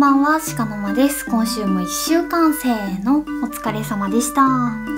んばんは、鹿の間です。今週も1週間せーの、お疲れ様でした。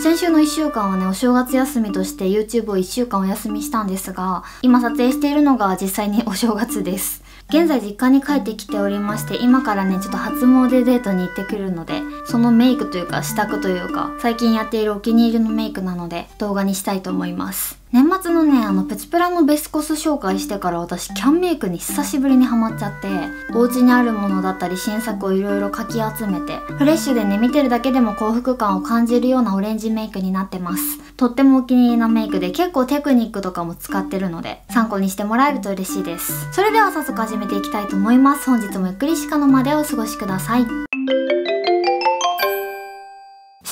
先週の1週間はね、お正月休みとして YouTube を1週間お休みしたんですが、今撮影しているのが実際にお正月です。現在実家に帰ってきておりまして今からねちょっと初詣デートに行ってくるのでそのメイクというか支度というか最近やっているお気に入りのメイクなので動画にしたいと思います年末のねあのプチプラのベスコス紹介してから私キャンメイクに久しぶりにハマっちゃってお家にあるものだったり新作をいろいろかき集めてフレッシュでね見てるだけでも幸福感を感じるようなオレンジメイクになってます。とってもお気に入りのメイクで結構テクニックとかも使ってるので参考にしてもらえると嬉しいです。それでは早速始めていきたいと思います。本日もゆっくり鹿の間でお過ごしください。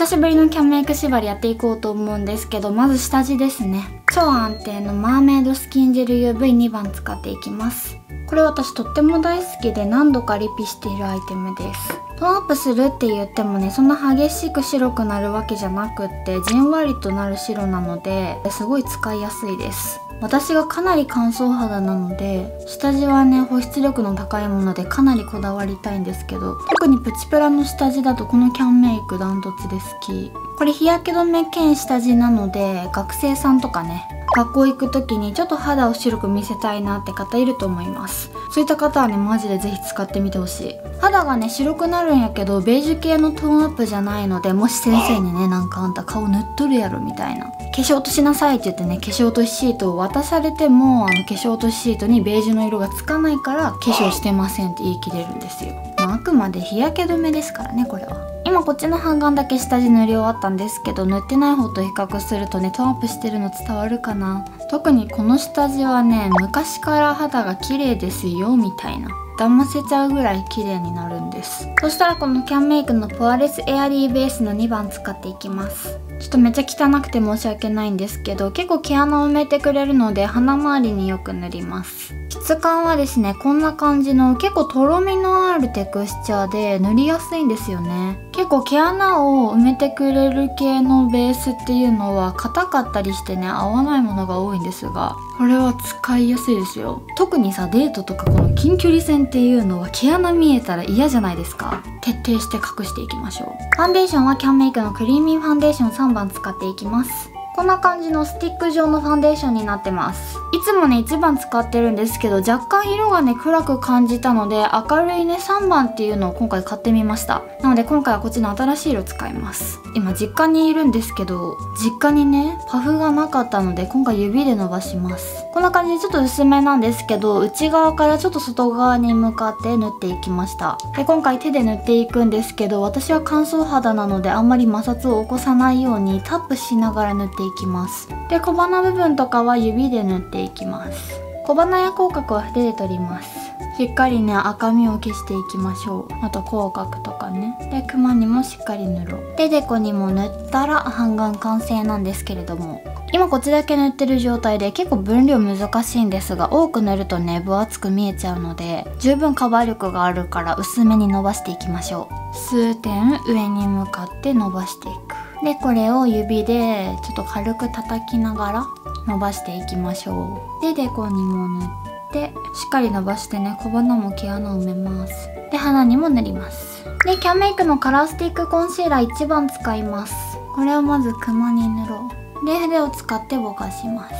久しぶりのキャンメイク縛りやっていこうと思うんですけどまず下地ですね。超安定のマーメイドスキンジェル UV2 番使っていきます。これ私とっても大好きで何度かリピしているアイテムです。トーンアップするって言ってもねそんな激しく白くなるわけじゃなくってじんわりとなる白なのですごい使いやすいです。私がかなり乾燥肌なので下地はね保湿力の高いものでかなりこだわりたいんですけど特にプチプラの下地だとこのキャンメイクダントツで好き。これ日焼け止め兼下地なので学生さんとかね学校行く時にちょっと肌を白く見せたいなって方いると思います。そういった方はねマジでぜひ使ってみてほしい。肌がね白くなるんやけどベージュ系のトーンアップじゃないのでもし先生にねなんかあんた顔塗っとるやろみたいな。化粧落としなさいって言ってね化粧落としシートを渡されてもあの化粧落としシートにベージュの色がつかないから化粧してませんって言い切れるんですよ、まあ、あくまで日焼け止めですからねこれは今こっちの半眼だけ下地塗り終わったんですけど塗ってない方と比較するとねトーンアップしてるの伝わるかな。特にこの下地はね昔から肌が綺麗ですよみたいな。騙せちゃうぐらい綺麗になるんです。そしたらこのキャンメイクのポアレスエアリーベースの2番使っていきます。ちょっとめっちゃ汚くて申し訳ないんですけど結構毛穴を埋めてくれるので鼻周りによく塗ります。質感はですねこんな感じの結構とろみのあるテクスチャーで塗りやすいんですよね。結構毛穴を埋めてくれる系のベースっていうのは硬かったりしてね合わないものが多いんですがこれは使いやすいですよ。特にさデートとかこの近距離線っていうのは毛穴見えたら嫌じゃないですか。徹底して隠していきましょう。ファンデーションはキャンメイクのクリーミーファンデーション3番使っていきます。こんな感じのスティック状のファンデーションになってます。いつもね1番使ってるんですけど若干色がね暗く感じたので明るいね3番っていうのを今回買ってみました。なので今回はこっちの新しい色使います。今実家にいるんですけど実家にねパフがなかったので今回指で伸ばします。こんな感じでちょっと薄めなんですけど内側からちょっと外側に向かって塗っていきました。で今回手で塗っていくんですけど私は乾燥肌なのであんまり摩擦を起こさないようにタップしながら塗っていきます。で小鼻部分とかは指で塗っていきます。小鼻や口角は筆で取ります。しっかりね赤みを消していきましょう。あと口角とかね。でクマにもしっかり塗ろう。でデコにも塗ったら半眼完成なんですけれども。今こっちだけ塗ってる状態で結構分量難しいんですが多く塗るとね分厚く見えちゃうので十分カバー力があるから薄めに伸ばしていきましょう。数点上に向かって伸ばしていく。でこれを指でちょっと軽く叩きながら伸ばしていきましょう。でデコにも塗ってしっかり伸ばしてね小鼻も毛穴を埋めます。で鼻にも塗ります。でキャンメイクのカラースティックコンシーラー1番使います。これをまずクマに塗ろうで筆を使ってぼかします。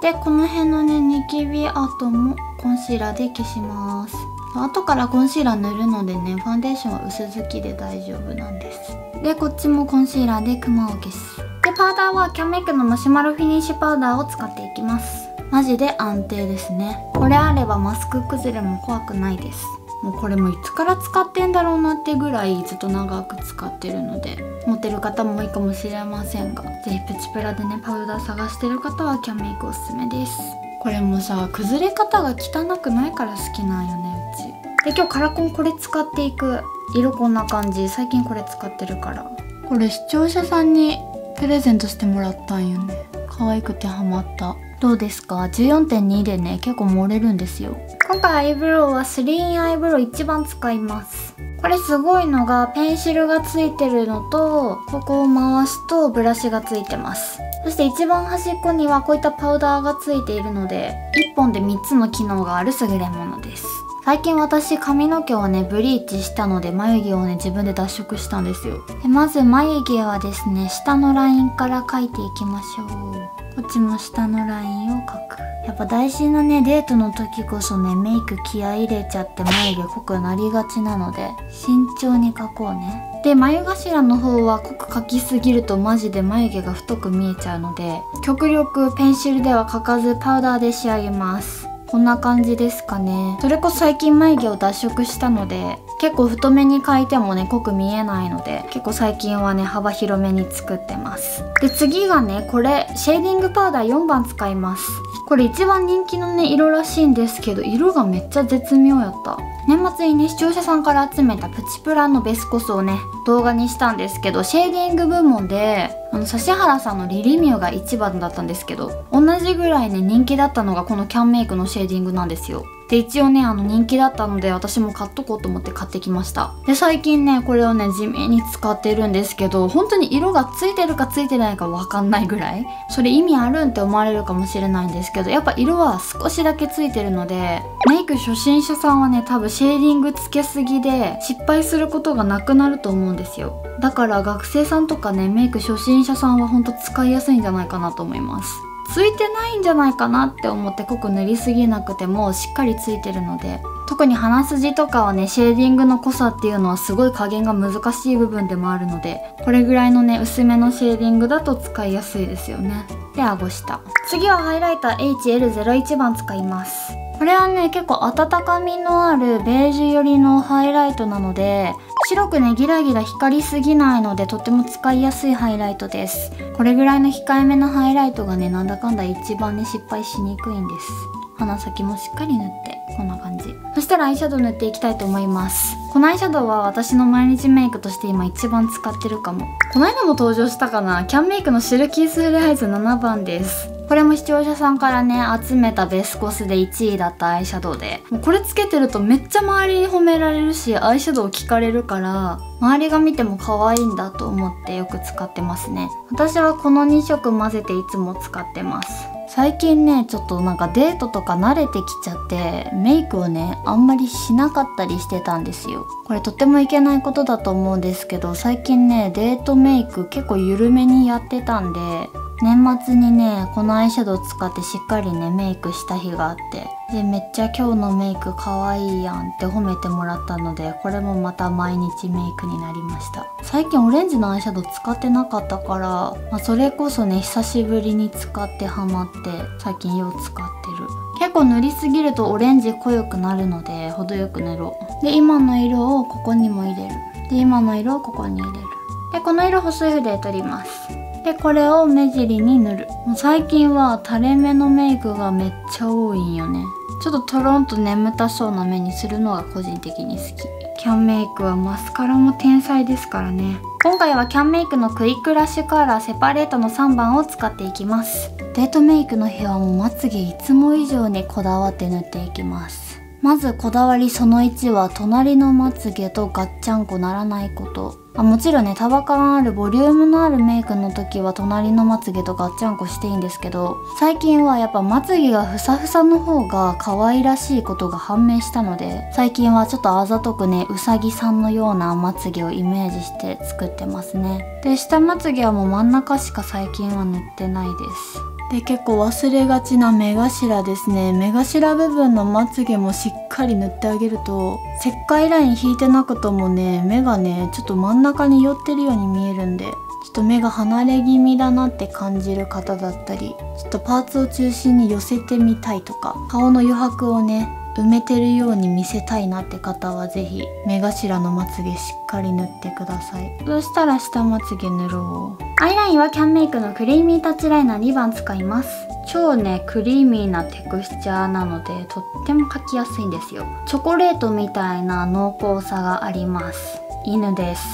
でこの辺のねニキビ跡もコンシーラーで消します。後からコンシーラー塗るのでねファンデーションは薄付きで大丈夫なんです。でこっちもコンシーラーでクマを消す。でパウダーはキャンメイクのマシュマロフィニッシュパウダーを使っていきます。マジで安定ですね。これあればマスク崩れも怖くないです。もうこれもいつから使ってんだろうなってぐらいずっと長く使ってるので持ってる方も多いかもしれませんが是非プチプラでねパウダー探してる方はキャンメイクおすすめです。これもさ崩れ方が汚くないから好きなんよねうち。で今日カラコンこれ使っていく。色こんな感じ。最近これ使ってるから。これ視聴者さんにプレゼントしてもらったんよね。可愛くてハマった。どうですか？14.2でね結構漏れるんですよ。今回アイブロウは 3in アイブロウ一番使います。これすごいのがペンシルがついてるのとここを回すとブラシがついてます。そして一番端っこにはこういったパウダーがついているので1本で3つの機能がある優れものです。最近私髪の毛をねブリーチしたので眉毛をね自分で脱色したんですよ。でまず眉毛はですね下のラインから描いていきましょう。こっちも下のラインを描く。やっぱ大事なねデートの時こそねメイク気合入れちゃって眉毛濃くなりがちなので慎重に描こうね。で眉頭の方は濃く描きすぎるとマジで眉毛が太く見えちゃうので極力ペンシルでは描かずパウダーで仕上げます。こんな感じですかね。それこそ最近眉毛を脱色したので結構太めに描いてもね濃く見えないので結構最近はね幅広めに作ってます。で次がねこれシェーディングパウダー4番使います。これ一番人気のね色らしいんですけど色がめっちゃ絶妙やった。年末にね視聴者さんから集めたプチプラのベスコスをね動画にしたんですけどシェーディング部門であの指原さんのリリミューが一番だったんですけど同じぐらいね人気だったのがこのキャンメイクのシェーディングなんですよ。で一応ねあの人気だったので私も買っとこうと思って買ってきました。で最近ねこれをね地味に使ってるんですけど本当に色がついてるかついてないかわかんないぐらいそれ意味あるんって思われるかもしれないんですけどやっぱ色は少しだけついてるのでメイク初心者さんはね多分シェーディングつけすぎで失敗することがなくなると思うんですよ。だから学生さんとかねメイク初心者さんはほんと使いやすいんじゃないかなと思います。ついてないんじゃないかなって思って濃く塗りすぎなくてもしっかりついてるので。特に鼻筋とかはねシェーディングの濃さっていうのはすごい加減が難しい部分でもあるのでこれぐらいのね薄めのシェーディングだと使いやすいですよね。で顎下。次はハイライター HL01 番使います。これはね結構温かみのあるベージュ寄りのハイライトなので白くねギラギラ光りすぎないのでとても使いやすいハイライトです。これぐらいの控えめなハイライトがねなんだかんだ一番ね失敗しにくいんです。鼻先もしっかり塗ってこんな感じ。そしたらアイシャドウ塗っていきたいと思います。このアイシャドウは私の毎日メイクとして今一番使ってるかも。この間も登場したかな。キャンメイクのシルキースフレアイズ7番です。これも視聴者さんからね集めたベスコスで1位だったアイシャドウで。もうこれつけてるとめっちゃ周りに褒められるしアイシャドウ聞かれるから周りが見ても可愛いんだと思ってよく使ってますね。私はこの2色混ぜていつも使ってます。最近ねちょっとなんかデートとか慣れてきちゃってメイクをねあんまりしなかったりしてたんですよ。これとってもいけないことだと思うんですけど最近ねデートメイク結構緩めにやってたんで年末にねこのアイシャドウ使ってしっかりねメイクした日があってでめっちゃ今日のメイク可愛いやんって褒めてもらったのでこれもまた毎日メイクになりました。最近オレンジのアイシャドウ使ってなかったから、まあ、それこそね久しぶりに使ってハマって最近よう使ってる。結構塗りすぎるとオレンジ濃くなるので程よく塗ろう。で今の色をここにも入れる。で今の色をここに入れる。でこの色細い筆で取ります。でこれを目尻に塗る。もう最近は垂れ目のメイクがめっちゃ多いんよね。ちょっとトロンと眠たそうな目にするのが個人的に好き。キャンメイクはマスカラも天才ですからね。今回はキャンメイクのクイックラッシュカーラーセパレートの3番を使っていきます。デートメイクの日はもうまつげいつも以上にこだわって塗っていきます。まずこだわりその1は隣のまつげとガッチャンコならないこと。あもちろんね束感あるボリュームのあるメイクの時は隣のまつげとガッチャンコしていいんですけど最近はやっぱまつげがふさふさの方が可愛らしいことが判明したので最近はちょっとあざとくねうさぎさんのようなまつげをイメージして作ってますね。で下まつげはもう真ん中しか最近は塗ってないです。で結構忘れがちな目頭ですね。目頭部分のまつげもしっかり塗ってあげると石灰ライン引いてなくともね目がねちょっと真ん中に寄ってるように見えるんでちょっと目が離れ気味だなって感じる方だったりちょっとパーツを中心に寄せてみたいとか顔の余白をね埋めてるように見せたいなって方は是非目頭のまつげしっかり塗ってください。そしたら下まつげ塗ろう。アイラインはキャンメイクのクリーミータッチライナー2番使います。超ねクリーミーなテクスチャーなのでとっても描きやすいんですよ。チョコレートみたいな濃厚さがあります。犬です。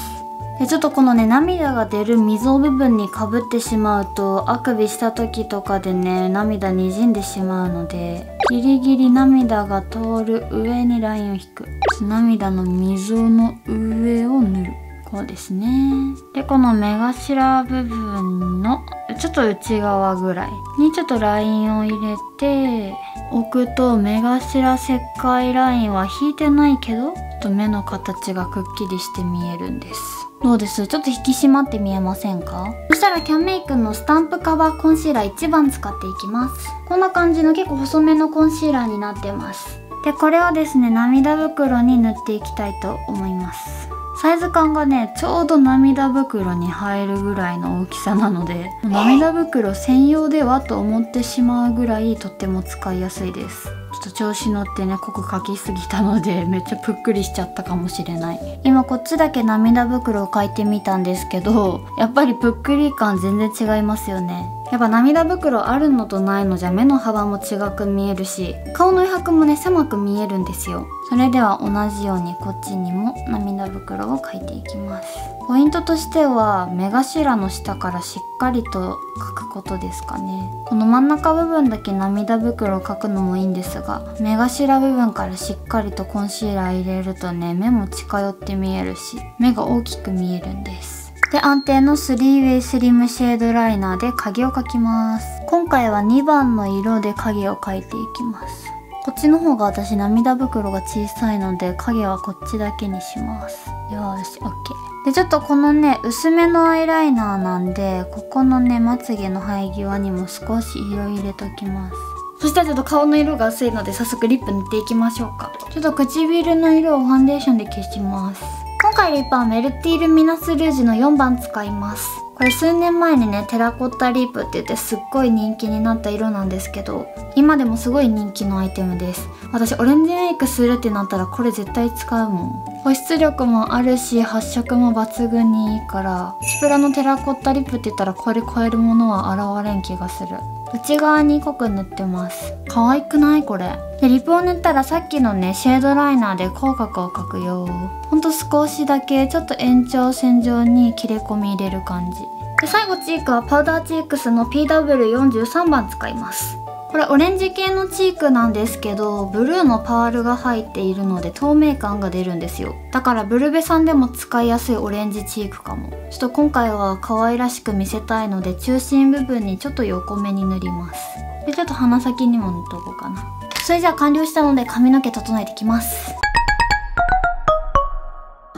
でちょっとこのね涙が出る溝部分にかぶってしまうとあくびした時とかでね涙にじんでしまうのでギリギリ涙が通る上にラインを引く。涙の溝の上を塗る。こうですね。でこの目頭部分のちょっと内側ぐらいにちょっとラインを入れて置くと目頭切開ラインは引いてないけどちょっと目の形がくっきりして見えるんです。どうです？ちょっと引き締まって見えませんか？そしたらキャンメイクのスタンプカバーコンシーラー1番使っていきます。こんな感じの結構細めのコンシーラーになってます。でこれをですね涙袋に塗っていきたいと思います。サイズ感がねちょうど涙袋に入るぐらいの大きさなので涙袋専用ではと思ってしまうぐらいとっても使いやすいです。ちょっと調子乗ってね濃く描きすぎたので めっちゃぷっくりしちゃったかもしれない。今こっちだけ涙袋を描いてみたんですけどやっぱりぷっくり感全然違いますよね。やっぱ涙袋あるのとないのじゃ目の幅も違く見えるし顔の余白もね狭く見えるんですよそれでは同じようにこっちにも涙袋を描いていきます。ポイントとしては目頭の下からしっかりと描くことですかね。この真ん中部分だけ涙袋を描くのもいいんですが目頭部分からしっかりとコンシーラー入れるとね目も近寄って見えるし目が大きく見えるんです。で安定の 3way スリムシェードライナーで影を描きます。今回は2番の色で影を描いていきます。こっちの方が私涙袋が小さいので影はこっちだけにします。よし OK でちょっとこのね薄めのアイライナーなんでここのねまつげの生え際にも少し色入れときます。そしたらちょっと顔の色が薄いので早速リップ塗っていきましょうか。ちょっと唇の色をファンデーションで消します。今回リップはメルティールミナスルージュの4番使いますこれ数年前にねテラコッタリープって言ってすっごい人気になった色なんですけど今でもすごい人気のアイテムです。私オレンジメイクするってなったらこれ絶対使うもん。保湿力もあるし発色も抜群にいいからスプラのテラコッタリップって言ったらこれ超えるものは現れん気がする。内側に濃く塗ってます。可愛くないこれ。でリップを塗ったらさっきのねシェードライナーで口角を描くよ。ほんと少しだけちょっと延長線上に切れ込み入れる感じ。で最後チークはパウダーチークスの PW43 番使います。これオレンジ系のチークなんですけどブルーのパールが入っているので透明感が出るんですよ。だからブルベさんでも使いやすいオレンジチークかも。ちょっと今回は可愛らしく見せたいので中心部分にちょっと横目に塗ります。でちょっと鼻先にも塗っとこうかな。それじゃあ完了したので髪の毛整えてきます。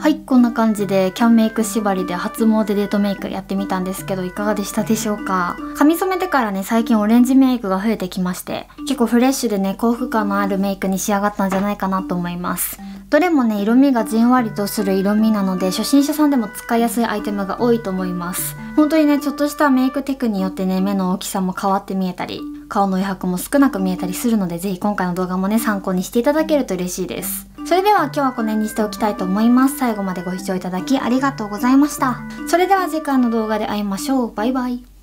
はい、こんな感じでキャンメイク縛りで初詣デートメイクやってみたんですけどいかがでしたでしょうか？髪染めてからね最近オレンジメイクが増えてきまして結構フレッシュでね幸福感のあるメイクに仕上がったんじゃないかなと思います。どれもね色味がじんわりとする色味なので初心者さんでも使いやすいアイテムが多いと思います。本当にねちょっとしたメイクテクによってね目の大きさも変わって見えたり顔の余白も少なく見えたりするのでぜひ今回の動画もね参考にしていただけると嬉しいですそれでは今日はこの辺にしておきたいと思います。最後までご視聴いただきありがとうございました。それでは次回の動画で会いましょう。バイバイ。